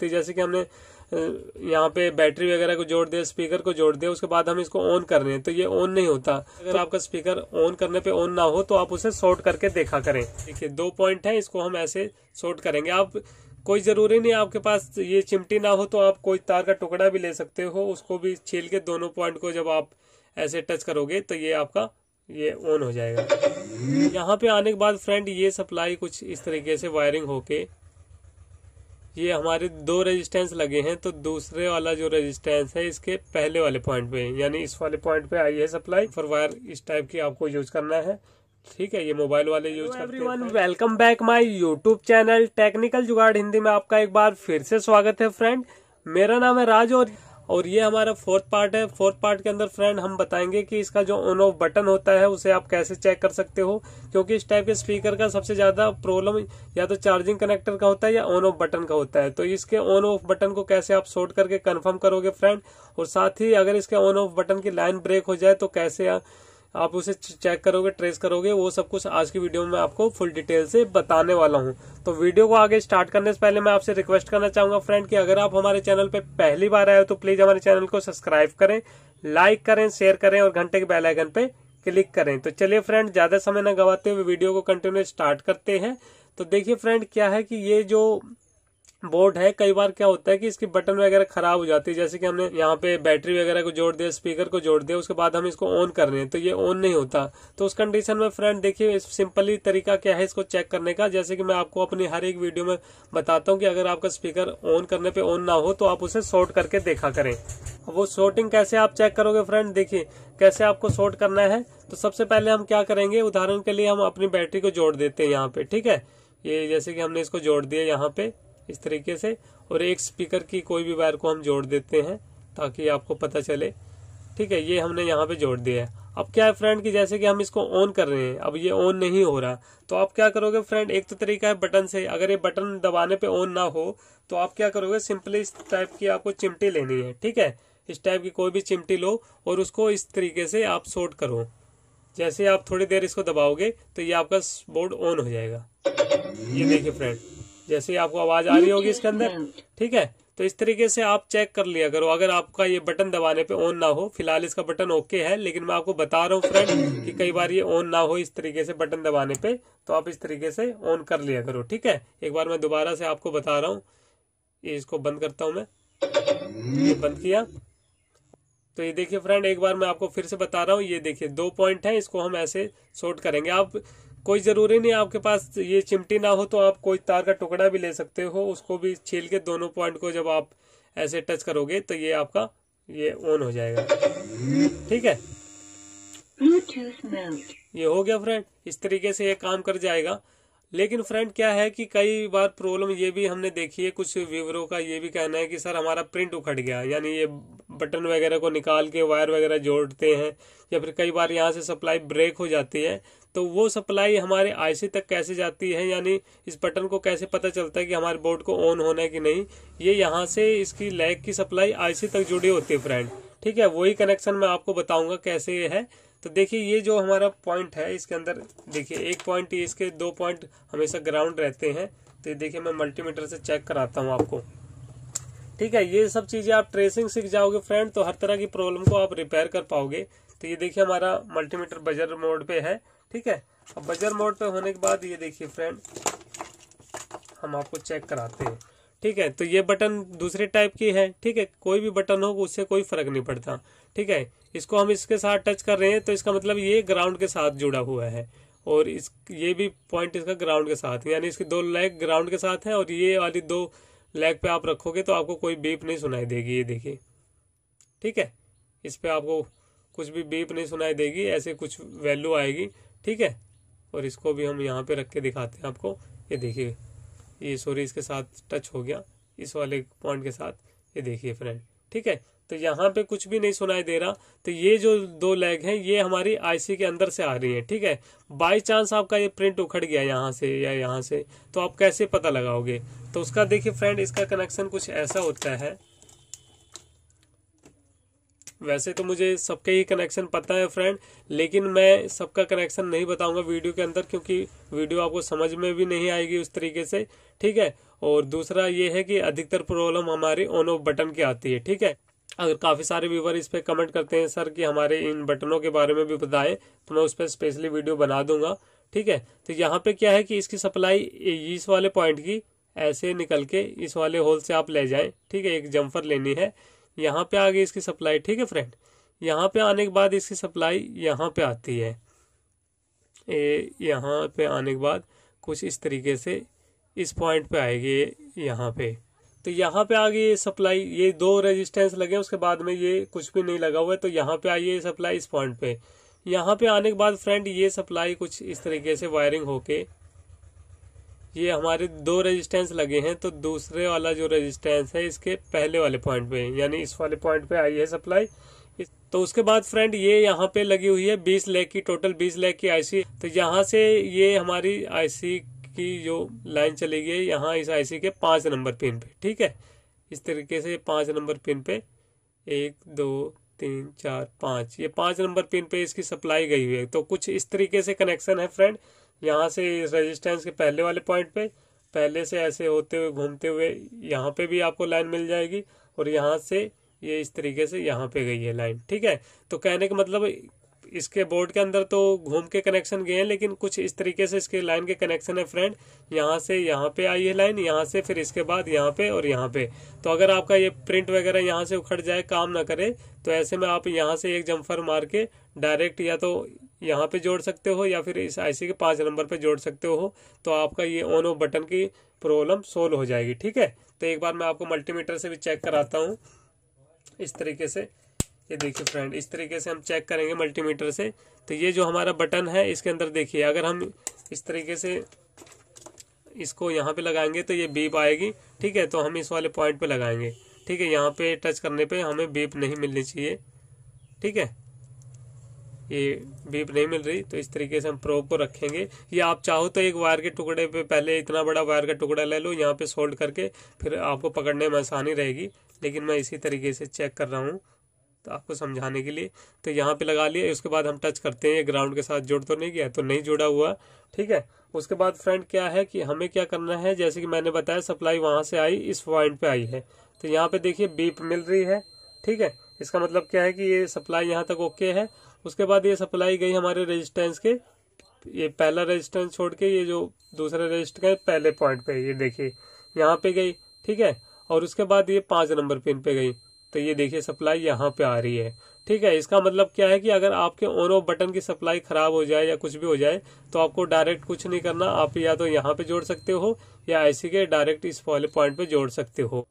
तो जैसे कि हमने यहाँ पे बैटरी वगैरह को जोड़ दिया स्पीकर को जोड़ दिया उसके बाद हम इसको ऑन कर रहे हैं तो ये ऑन नहीं होता। अगर आपका स्पीकर ऑन करने पे ऑन ना हो तो आप उसे शॉर्ट करके देखा करें। देखिए दो पॉइंट है इसको हम ऐसे शॉर्ट करेंगे। आप कोई ज़रूरी नहीं आपके पास ये चिमटी ना हो तो आप कोई तार का टुकड़ा भी ले सकते हो उसको भी छील के दोनों पॉइंट को जब आप ऐसे टच करोगे तो ये आपका ये ऑन हो जाएगा। यहाँ पे आने के बाद फ्रेंड ये सप्लाई कुछ इस तरीके से वायरिंग होके ये हमारे दो रेजिस्टेंस लगे हैं तो दूसरे वाला जो रेजिस्टेंस है इसके पहले वाले पॉइंट पे। यानी इस वाले पॉइंट पे आई है सप्लाई फॉर वायर इस टाइप की आपको यूज़ करना है। ठीक है ये मोबाइल वाले use everyone welcome back my YouTube channel technical जुगाड़ हिंदी में आपका एक बार फिर से स्वागत है फ्रेंड मेरा नाम है राज और और ये हमारा फोर्थ पार्ट है। फोर्थ पार्ट के अंदर फ्रेंड हम बताएँगे कि इसका जो ऑन ऑफ़ बटन होता है, उसे आप कैसे चेक कर सकते हो, क्योंकि इस टाइप के स्पीकर का सबसे ज़्यादा प्रॉब्लम या तो चार्जिंग कनेक्टर का होता है या ऑन ऑफ़ बटन का होता है। तो इसके ऑन ऑफ़ बटन को कैसे आप शॉर्ट करके कन्फर्म करोगे फ्रेंड? और साथ ही अगर इसके ऑन ऑफ़ बटन की लाइन ब्रेक हो जाए तो कैसे आप उसे चेक करोगे ट्रेस करोगे, वो सब कुछ आज की वीडियो में आपको फुल डिटेल से बताने वाला हूँ। तो वीडियो को आगे स्टार्ट करने से पहले मैं आपसे रिक्वेस्ट करना चाहूँगा फ्रेंड कि अगर आप हमारे चैनल पे पहली बार आए हो तो प्लीज़ हमारे चैनल को सब्सक्राइब करें लाइक करें शेयर करें और घंटे के बेल आइकन पे क्लिक करें। तो चलिए फ्रेंड ज़्यादा समय न गवाते हुए वीडियो को कंटिन्यू स्टार्ट करते हैं। तो देखिए फ्रेंड क्या है कि ये जो बोर्ड है, कई बार क्या होता है कि इसकी बटन वगैरह खराब हो जाती है, जैसे कि हमने यहाँ पे बैटरी वगैरह को जोड़ दिया, स्पीकर को जोड़ दिया, उसके बाद हम इसको ऑन कर रहे हैं तो ये ऑन नहीं होता। तो उस कंडीशन में फ्रेंड देखिए सिंपली तरीका क्या है इसको चेक करने का। जैसे कि मैं आपको अपनी हर एक वीडियो में बताता हूँ कि अगर आपका स्पीकर ऑन करने पे ऑन ना हो तो आप उसे शॉर्ट करके देखा करें। वो शॉर्टिंग कैसे आप चेक करोगे फ्रेंड देखिए, कैसे आपको शॉर्ट करना है? तो सबसे पहले हम क्या करेंगे? उदाहरण के लिए हम अपनी बैटरी को जोड़ देते हैं यहाँ पे, ठीक है? ये जैसे कि हमने इसको जोड़ दिया यहाँ पे। इस तरीके से। और एक स्पीकर की कोई भी वायर को हम जोड़ देते हैं ताकि आपको पता चले। ठीक है, ये हमने यहाँ पे जोड़ दिया है। अब क्या है फ्रेंड कि जैसे कि हम इसको ऑन कर रहे हैं, अब ये ऑन नहीं हो रहा। तो आप क्या करोगे फ्रेंड एक तो तरीका है बटन से। अगर ये बटन दबाने पे ऑन ना हो तो आप क्या करोगे सिंपली इस टाइप की आपको चिमटी लेनी है। ठीक है, इस टाइप की कोई भी चिमटी लो और उसको इस तरीके से आप सोट करो। जैसे आप थोड़ी देर इसको दबाओगे तो ये आपका बोर्ड ऑन हो जाएगा। ये देखिए फ्रेंड जैसे ही आपको आवाज़ आ रही होगी इसके अंदर ठीक है? तो इस तरीके से आप चेक कर लिया करो अगर आपका ये बटन दबाने पे ऑन ना हो फ़िलहाल इसका बटन ओके है लेकिन मैं आपको बता रहा हूँ फ्रेंड कि कई बार ये ऑन ना हो इस तरीके से बटन दबाने पे तो आप इस तरीके से ऑन कर लिया करो ठीक है? एक बार मैं दोबारा से आपको बता रहा हूँ। ये इसको बंद करता हूँ मैं। ये बंद किया। तो ये देखिए फ्रेंड एक बार मैं आपको फिर से बता रहा हूँ ये देखिए दो पॉइंट है इसको हम ऐसे शॉर्ट करेंगे। आप कोई ज़रूरी नहीं आपके पास ये चिमटी ना हो तो आप कोई तार का टुकड़ा भी ले सकते हो उसको भी छील के दोनों पॉइंट को जब आप ऐसे टच करोगे तो ये आपका ये ऑन हो जाएगा। ठीक है? ये हो गया फ्रेंड इस तरीके से ये काम कर जाएगा। लेकिन फ्रेंड क्या है कि कई बार प्रॉब्लम ये भी हमने देखी है कुछ व्यूवरों का ये भी कहना है कि सर हमारा प्रिंट उखड़ गया। यानी ये बटन वगैरह को निकाल के वायर वगैरह जोड़ते हैं या फिर कई बार यहाँ से सप्लाई ब्रेक हो जाती है तो वो सप्लाई हमारे आईसी तक कैसे जाती है, यानी इस बटन को कैसे पता चलता है कि हमारे बोर्ड को ऑन होना है कि नहीं, ये यहाँ से इसकी लैग की सप्लाई आईसी तक जुड़ी होती है फ्रेंड। ठीक है, वही कनेक्शन मैं आपको बताऊँगा कैसे ये है। तो देखिए, ये जो हमारा पॉइंट है, इसके अंदर देखिए, एक पॉइंट इसके दो पॉइंट हमेशा ग्राउंड रहते हैं। तो देखिए, मैं मल्टीमीटर से चेक कराता हूँ आपको। ठीक है, ये सब चीज़ें आप ट्रेसिंग सीख जाओगे फ्रेंड तो हर तरह की प्रॉब्लम को आप रिपेयर कर पाओगे। तो ये देखिए, हमारा मल्टीमीटर बजर मोड पे है। ठीक है? अब बजर मोड पे होने के बाद ये देखिए फ्रेंड हम आपको चेक कराते हैं। ठीक है? तो ये बटन दूसरे टाइप की है, ठीक है? कोई भी बटन हो, उससे कोई फ़र्क नहीं पड़ता। ठीक है? इसको हम इसके साथ टच कर रहे हैं तो इसका मतलब ये ग्राउंड के साथ जुड़ा हुआ है। और इस, ये भी पॉइंट इसका ग्राउंड के साथ, यानी इसकी दो लेग ग्राउंड के साथ है, और ये वाली दो लेग पे आप रखोगे तो आपको कोई बीप नहीं सुनाई देगी, ये देखिए। ठीक है? इस पे आपको कुछ भी बीप नहीं सुनाई देगी, ऐसे कुछ वैल्यू आएगी। ठीक है? और इसको भी हम यहाँ पे रख के दिखाते हैं आपको। ये देखिए, ये सॉरी इसके साथ टच हो गया। इस वाले पॉइंट के साथ, ये देखिए फ्रेंड ठीक है? तो यहाँ पे कुछ भी नहीं सुनाई दे रहा। तो ये जो दो लेग हैं, ये हमारी आईसी के अंदर से आ रही है, ठीक है? बाई चांस आपका ये प्रिंट उखड़ गया यहाँ से या यहाँ से तो आप कैसे पता लगाओगे? तो उसका देखिए फ्रेंड इसका कनेक्शन कुछ ऐसा होता है। वैसे तो मुझे सबके ही कनेक्शन पता है फ्रेंड लेकिन मैं सबका कनेक्शन नहीं बताऊँगा वीडियो के अंदर क्योंकि वीडियो आपको समझ में भी नहीं आएगी उस तरीके से, ठीक है? और दूसरा ये है कि अधिकतर प्रॉब्लम हमारी ऑन ऑफ़ बटन की आती है, ठीक है? अगर काफ़ी सारे व्यूवर इस पर कमेंट करते हैं, सर, कि हमारे इन बटनों के बारे में भी बताएँ तो मैं उस पर स्पेशली वीडियो बना दूँगा। ठीक है? तो यहाँ पे क्या है कि इसकी सप्लाई इस वाले पॉइंट की ऐसे निकल के इस वाले होल से आप ले जाएँ, ठीक है? एक जम्फर लेनी है। यहाँ पे आ गई इसकी सप्लाई ठीक है फ्रेंड यहाँ पे आने के बाद इसकी सप्लाई यहाँ पे आती है। ये यहाँ पे आने के बाद कुछ इस तरीके से इस पॉइंट पे आएगी यहाँ पे। तो यहाँ पे आ गई ये सप्लाई ये दो रेजिस्टेंस लगे उसके बाद में ये कुछ भी नहीं लगा हुआ है तो यहाँ पे आई ये सप्लाई इस पॉइंट पे। यहाँ पे आने के बाद फ्रेंड ये सप्लाई कुछ इस तरीके से वायरिंग होके ये हमारे दो रेजिस्टेंस लगे हैं तो दूसरे वाला जो रेजिस्टेंस है, इसके पहले वाले पॉइंट पे, यानी इस वाले पॉइंट पे आई है सप्लाई तो उसके बाद फ्रेंड ये यहाँ पे लगी हुई है बीस लेख की टोटल बीस लेख की आईसी तो यहाँ से ये हमारी आईसी की जो लाइन चली गई है, यहाँ इस आईसी के पाँच नंबर पिन पे, ठीक है? इस तरीके से पाँच नंबर पिन पे एक, दो, तीन, चार, पाँच, ये पाँच नंबर पिन पे इसकी सप्लाई गई हुई है। तो कुछ इस तरीके से कनेक्शन है फ्रेंड यहाँ से इस रेजिस्टेंस के पहले वाले पॉइंट पे, पहले से ऐसे होते हुए, घूमते हुए यहाँ पे भी आपको लाइन मिल जाएगी और यहाँ से ये इस तरीके से यहाँ पे गई है लाइन ठीक है? तो कहने का मतलब इसके बोर्ड के अंदर तो घूम के कनेक्शन गए हैं, लेकिन कुछ इस तरीके से इसके लाइन के कनेक्शन है फ्रेंड। यहाँ से यहाँ पे आई है लाइन, यहाँ से फिर इसके बाद यहाँ पे और यहाँ पे। तो अगर आपका ये प्रिंट वगैरह यहाँ से उखड़ जाए, काम ना करे तो ऐसे में आप यहाँ से एक जम्फर मार के डायरेक्ट या तो यहाँ पे जोड़ सकते हो या फिर इस आईसी के पाँच नंबर पे जोड़ सकते हो तो आपका ये ऑन ऑफ़ बटन की प्रॉब्लम सोल्व हो जाएगी, ठीक है? तो एक बार मैं आपको मल्टीमीटर से भी चेक कराता हूँ, इस तरीके से। ये देखिए फ्रेंड इस तरीके से हम चेक करेंगे मल्टीमीटर से। तो ये जो हमारा बटन है, इसके अंदर देखिए, अगर हम इस तरीके से इसको यहाँ पे लगाएँगे तो ये बीप आएगी, ठीक है? तो हम इस वाले पॉइंट पे लगाएँगे। ठीक है, यहाँ पे टच करने पे हमें बीप नहीं मिलनी चाहिए, ठीक है? ये बीप नहीं मिल रही तो इस तरीके से हम प्रोब को रखेंगे। ये आप चाहो तो एक वायर के टुकड़े पे, पहले इतना बड़ा वायर का टुकड़ा ले लो, यहाँ पे सोल्ड करके, फिर आपको पकड़ने में आसानी रहेगी। लेकिन मैं इसी तरीके से चेक कर रहा हूँ। तो आपको समझाने के लिए। तो यहाँ पे लगा लिया, उसके बाद हम टच करते हैं ग्राउंड के साथ जुड़ तो नहीं गया तो नहीं जुड़ा हुआ। ठीक है? उसके बाद फ्रेंड क्या है कि हमें क्या करना है, जैसे कि मैंने बताया सप्लाई वहाँ से आई, इस पॉइंट पे आई है। तो यहाँ पे देखिए बीप मिल रही है। ठीक है? इसका मतलब क्या है कि ये सप्लाई यहाँ तक ओके है। उसके बाद ये सप्लाई गई हमारे रेजिस्टेंस के। ये पहला रेजिस्टेंस छोड़ के, ये जो दूसरा रजिस्टर के पहले पॉइंट पे ये देखिए। यहाँ पे गई। ठीक है? और उसके बाद ये पाँच नंबर पिन पे गई। तो ये देखिए सप्लाई यहाँ पे आ रही है। ठीक है, इसका मतलब क्या है कि अगर आपके ऑन ऑफ़ बटन की सप्लाई खराब हो जाए या कुछ भी हो जाए तो आपको डायरेक्ट कुछ नहीं करना। आप या तो यहाँ पे जोड़ सकते हो या ऐसी के डायरेक्ट इस वाले पॉइंट पे जोड़ सकते हो।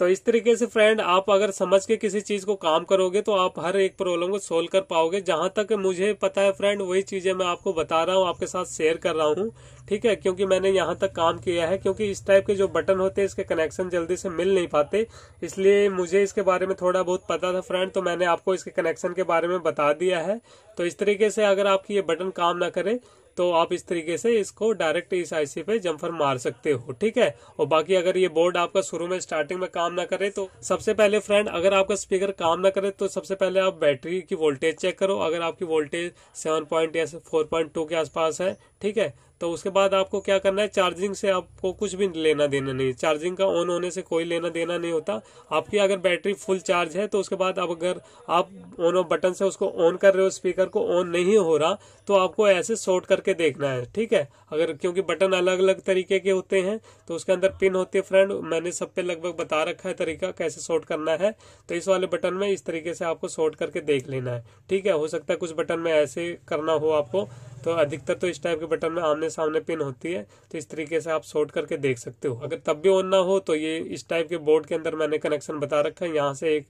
तो इस तरीके से फ्रेंड आप अगर समझ के किसी चीज़ को काम करोगे तो आप हर एक प्रॉब्लम को सोल्व कर पाओगे। जहाँ तक मुझे पता है फ्रेंड वही चीज़ें मैं आपको बता रहा हूँ, आपके साथ शेयर कर रहा हूँ। ठीक है, क्योंकि मैंने यहाँ तक काम किया है, क्योंकि इस टाइप के जो बटन होते हैं, इसके कनेक्शन जल्दी से मिल नहीं पाते। इसलिए मुझे इसके बारे में थोड़ा बहुत पता था फ्रेंड तो मैंने आपको इसके कनेक्शन के बारे में बता दिया है। तो इस तरीके से अगर आपकी ये बटन काम ना करे तो आप इस तरीके से इसको डायरेक्ट इस आईसी पे जम्फर मार सकते हो, ठीक है? और बाकी अगर ये बोर्ड आपका शुरू में स्टार्टिंग में काम ना करे तो सबसे पहले फ्रेंड अगर आपका स्पीकर काम ना करे तो सबसे पहले आप बैटरी की वोल्टेज चेक करो। अगर आपकी वोल्टेज सेवन पॉइंट या फोर पॉइंट टू के आसपास है, ठीक है? तो उसके बाद आपको क्या करना है? चार्जिंग से आपको कुछ भी लेना देना नहीं। चार्जिंग का ऑन होने से कोई लेना देना नहीं होता। आपकी अगर बैटरी फुल चार्ज है तो उसके बाद अब अगर आप ऑन ऑफ़ बटन से उसको ऑन कर रहे हो स्पीकर को ऑन नहीं हो रहा तो आपको ऐसे शॉर्ट करके देखना है। ठीक है? अगर क्योंकि बटन अलग अलग तरीके के होते हैं तो उसके अंदर पिन होती है फ्रेंड मैंने सब पे लगभग बता रखा है तरीका कैसे शॉर्ट करना है। तो इस वाले बटन में इस तरीके से आपको शॉर्ट करके देख लेना है। ठीक है? हो सकता है कुछ बटन में ऐसे करना हो आपको। तो अधिकतर तो इस टाइप के बटन में आमने सामने पिन होती है तो इस तरीके से आप शॉर्ट करके देख सकते हो। अगर तब भी ऑन ना हो तो ये इस टाइप के बोर्ड के अंदर मैंने कनेक्शन बता रखा है। यहाँ से एक,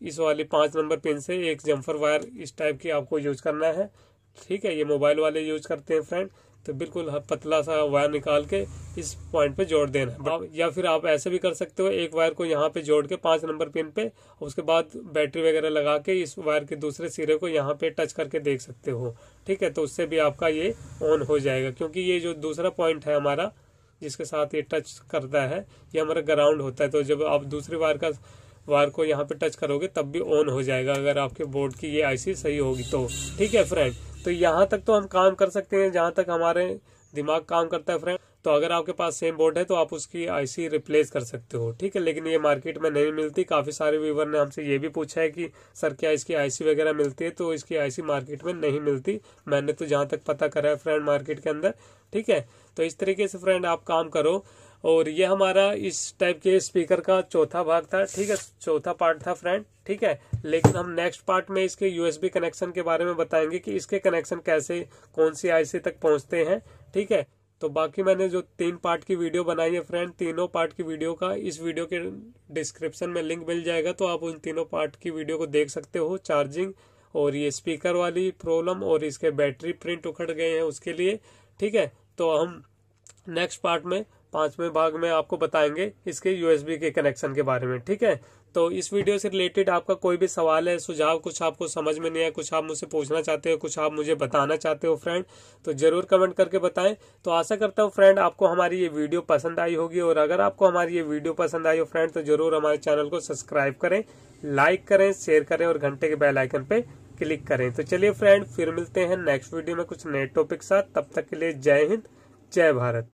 इस वाली पाँच नंबर पिन से एक जम्फर वायर इस टाइप की आपको यूज़ करना है। ठीक है, ये मोबाइल वाले यूज़ करते हैं फ्रेंड तो बिल्कुल पतला सा वायर निकाल के इस पॉइंट पे जोड़ देना। है या फिर आप ऐसे भी कर सकते हो एक वायर को यहाँ पे जोड़ के पाँच नंबर पिन पे उसके बाद बैटरी वगैरह लगा के इस वायर के दूसरे सिरे को यहाँ पे टच करके देख सकते हो। ठीक है? तो उससे भी आपका ये ऑन हो जाएगा क्योंकि ये जो दूसरा पॉइंट है हमारा जिसके साथ ये टच करता है ये हमारा ग्राउंड होता है। तो जब आप दूसरी वायर का वायर को यहाँ पे टच करोगे, तब भी ऑन हो जाएगा अगर आपके बोर्ड की ये आईसी सही होगी तो। ठीक है फ्रेंड तो यहाँ तक तो हम काम कर सकते हैं, जहाँ तक हमारे दिमाग काम करता है फ्रेंड तो अगर आपके पास सेम बोर्ड है तो आप उसकी आईसी रिप्लेस कर सकते हो। ठीक है, लेकिन ये मार्केट में नहीं मिलती। काफ़ी सारे व्यूवर ने हमसे ये भी पूछा है कि, सर, क्या इसकी आईसी वगैरह मिलती है? तो इसकी आईसी मार्केट में नहीं मिलती। मैंने तो जहाँ तक पता करा है फ्रेंड मार्केट के अंदर। ठीक है तो इस तरीके से फ्रेंड आप काम करो। और ये हमारा इस टाइप के स्पीकर का चौथा भाग था, ठीक है? चौथा पार्ट था फ्रेंड ठीक है? लेकिन हम नेक्स्ट पार्ट में इसके यूएसबी कनेक्शन के बारे में बताएँगे कि इसके कनेक्शन कैसे, कौन सी आईसी तक पहुँचते हैं, ठीक है? तो बाकी मैंने जो तीन पार्ट की वीडियो बनाई है फ्रेंड तीनों पार्ट की वीडियो का, इस वीडियो के डिस्क्रिप्शन में लिंक मिल जाएगा तो आप उन तीनों पार्ट की वीडियो को देख सकते हो चार्जिंग और ये स्पीकर वाली प्रॉब्लम और इसके बैटरी प्रिंट उखड़ गए हैं उसके लिए, ठीक है? तो हम नेक्स्ट पार्ट में पाँचवें भाग में आपको बताएँगे इसके यूएसबी के कनेक्शन के बारे में, ठीक है? तो इस वीडियो से रिलेटेड आपका कोई भी सवाल है, सुझाव कुछ आपको समझ में नहीं है कुछ आप मुझसे पूछना चाहते हो, कुछ आप मुझे बताना चाहते हो फ्रेंड तो ज़रूर कमेंट करके बताएँ। तो आशा करता हूँ फ्रेंड आपको हमारी ये वीडियो पसंद आई होगी और अगर आपको हमारी ये वीडियो पसंद आई हो फ्रेंड तो ज़रूर हमारे चैनल को सब्सक्राइब करें लाइक करें शेयर करें और घंटे के बेल आइकन पे क्लिक करें। तो चलिए फ्रेंड फिर मिलते हैं नेक्स्ट वीडियो में कुछ नए टॉपिक साथ। तब तक के लिए जय हिंद, जय भारत।